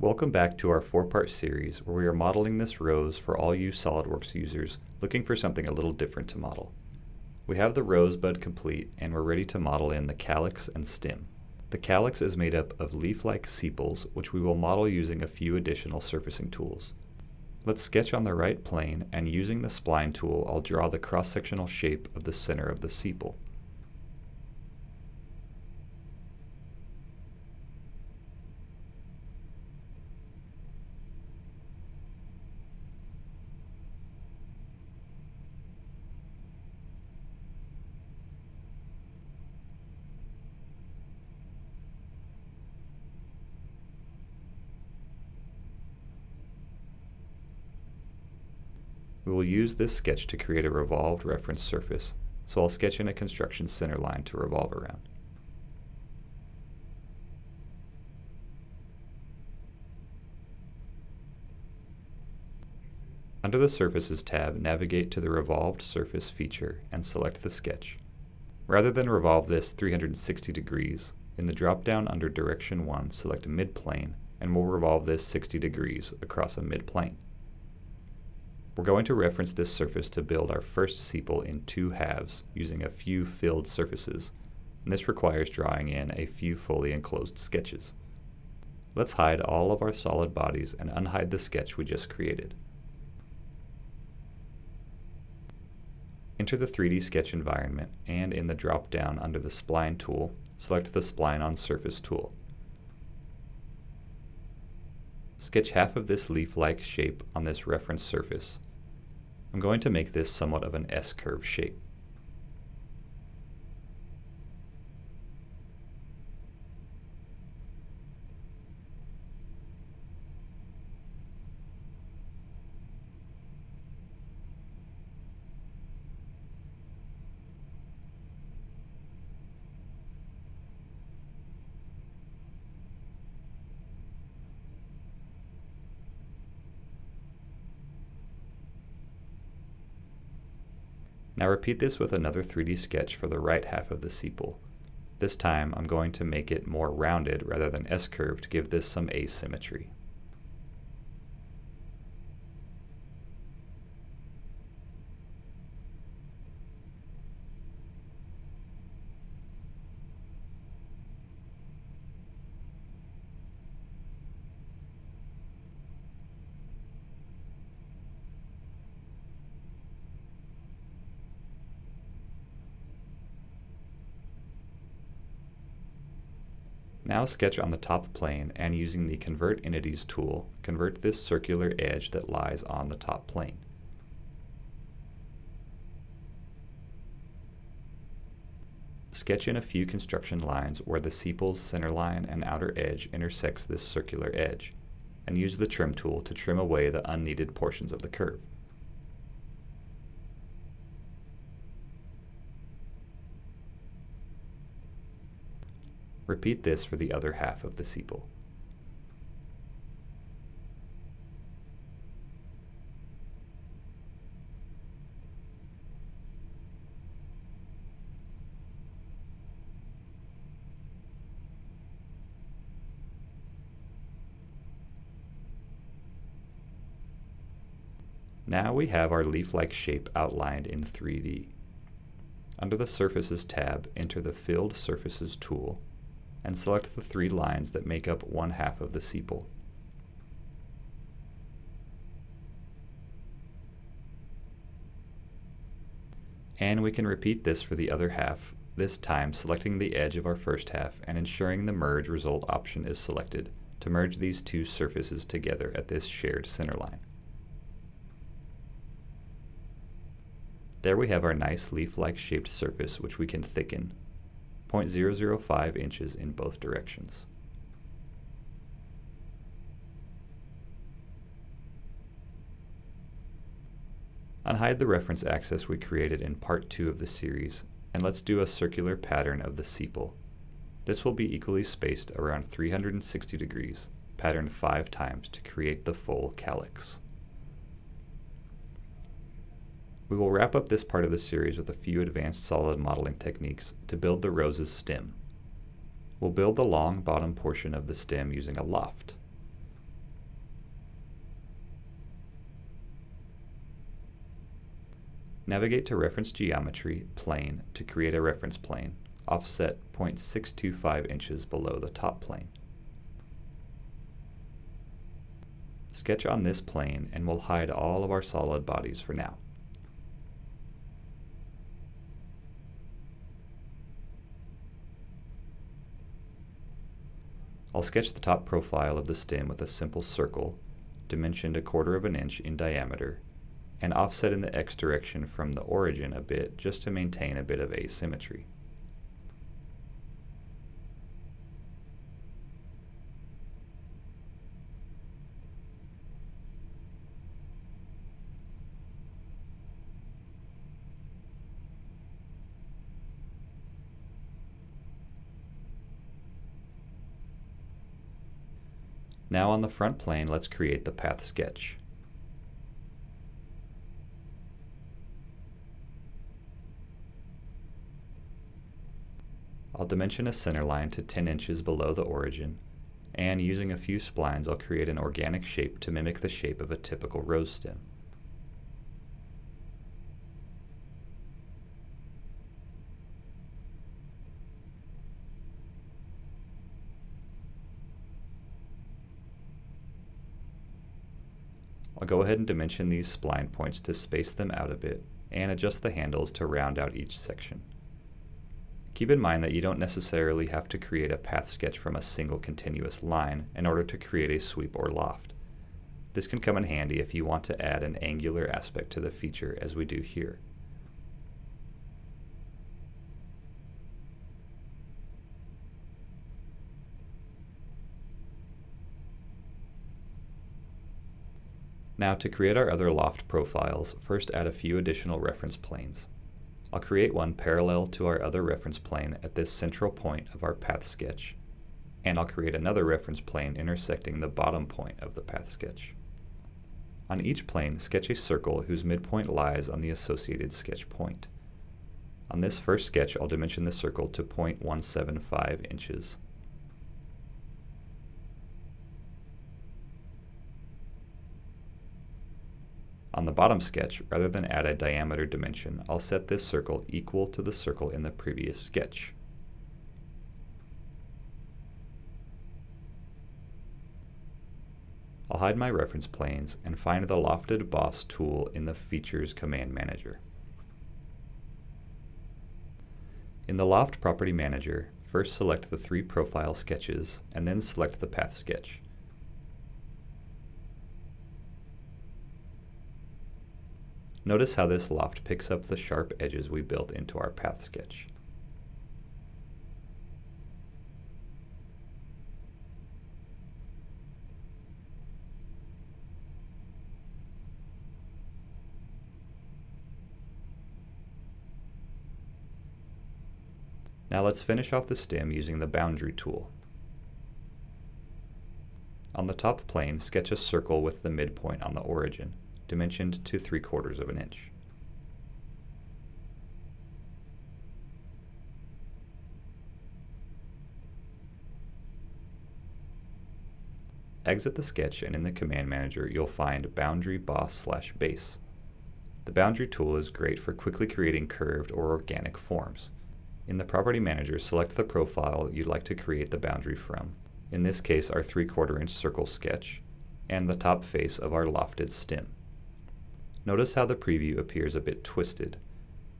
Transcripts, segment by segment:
Welcome back to our four-part series where we are modeling this rose for all you SOLIDWORKS users looking for something a little different to model. We have the rosebud complete and we're ready to model in the calyx and stem. The calyx is made up of leaf-like sepals which we will model using a few additional surfacing tools. Let's sketch on the right plane and using the spline tool I'll draw the cross-sectional shape of the center of the sepal. We will use this sketch to create a revolved reference surface, so I'll sketch in a construction center line to revolve around. Under the Surfaces tab, navigate to the Revolved Surface feature and select the sketch. Rather than revolve this 360 degrees, in the drop-down under Direction 1, select Midplane, and we'll revolve this 60 degrees across a midplane. We're going to reference this surface to build our first sepal in two halves using a few filled surfaces, and this requires drawing in a few fully enclosed sketches. Let's hide all of our solid bodies and unhide the sketch we just created. Enter the 3D sketch environment and in the drop-down under the Spline tool, select the Spline on Surface tool. Sketch half of this leaf-like shape on this reference surface I'm going to make this somewhat of an S-curve shape. Now repeat this with another 3D sketch for the right half of the sepal. This time I'm going to make it more rounded rather than S-curved to give this some asymmetry. Now sketch on the top plane and using the Convert Entities tool, convert this circular edge that lies on the top plane. Sketch in a few construction lines where the sepal's center line and outer edge intersects this circular edge, and use the Trim tool to trim away the unneeded portions of the curve. Repeat this for the other half of the sepal. Now we have our leaf-like shape outlined in 3D. Under the Surfaces tab, enter the Filled Surfaces tool and select the three lines that make up one half of the sepal. And we can repeat this for the other half, this time selecting the edge of our first half and ensuring the Merge Result option is selected to merge these two surfaces together at this shared center line. There we have our nice leaf-like shaped surface which we can thicken 0.005 inches in both directions. Unhide the reference axis we created in part 2 of the series, and let's do a circular pattern of the sepal. This will be equally spaced around 360 degrees, patterned 5 times to create the full calyx. We will wrap up this part of the series with a few advanced solid modeling techniques to build the rose's stem. We'll build the long bottom portion of the stem using a loft. Navigate to Reference Geometry, Plane to create a reference plane, offset 0.625 inches below the top plane. Sketch on this plane and we'll hide all of our solid bodies for now. I'll sketch the top profile of the stem with a simple circle, dimensioned a quarter of an inch in diameter, and offset in the x direction from the origin a bit just to maintain a bit of asymmetry. Now on the front plane, let's create the path sketch. I'll dimension a center line to 10 inches below the origin, and using a few splines I'll create an organic shape to mimic the shape of a typical rose stem. I'll go ahead and dimension these spline points to space them out a bit and adjust the handles to round out each section. Keep in mind that you don't necessarily have to create a path sketch from a single continuous line in order to create a sweep or loft. This can come in handy if you want to add an angular aspect to the feature as we do here. Now to create our other loft profiles, first add a few additional reference planes. I'll create one parallel to our other reference plane at this central point of our path sketch, and I'll create another reference plane intersecting the bottom point of the path sketch. On each plane, sketch a circle whose midpoint lies on the associated sketch point. On this first sketch, I'll dimension the circle to 0.175 inches. On the bottom sketch, rather than add a diameter dimension, I'll set this circle equal to the circle in the previous sketch. I'll hide my reference planes and find the Lofted Boss tool in the Features Command Manager. In the Loft Property Manager, first select the three profile sketches and then select the path sketch. Notice how this loft picks up the sharp edges we built into our path sketch. Now let's finish off the stem using the boundary tool. On the top plane, sketch a circle with the midpoint on the origin dimensioned to 3 quarters of an inch. Exit the sketch and in the command manager you'll find boundary boss slash base. The boundary tool is great for quickly creating curved or organic forms. In the property manager select the profile you'd like to create the boundary from, in this case our 3 quarter inch circle sketch, and the top face of our lofted stem. Notice how the preview appears a bit twisted.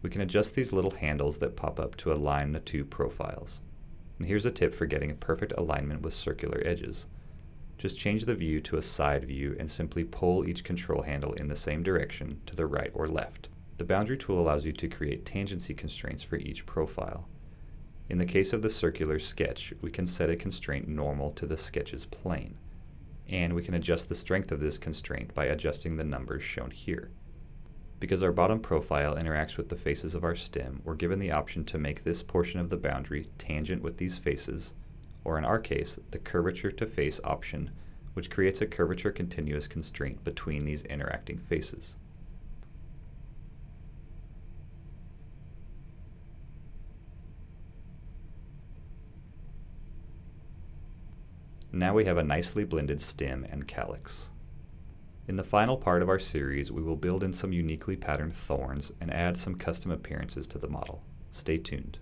We can adjust these little handles that pop up to align the two profiles. And here's a tip for getting a perfect alignment with circular edges. Just change the view to a side view and simply pull each control handle in the same direction to the right or left. The boundary tool allows you to create tangency constraints for each profile. In the case of the circular sketch, we can set a constraint normal to the sketch's plane and we can adjust the strength of this constraint by adjusting the numbers shown here. Because our bottom profile interacts with the faces of our stem, we're given the option to make this portion of the boundary tangent with these faces, or in our case, the curvature to face option, which creates a curvature continuous constraint between these interacting faces. Now we have a nicely blended stem and calyx. In the final part of our series, we will build in some uniquely patterned thorns and add some custom appearances to the model. Stay tuned.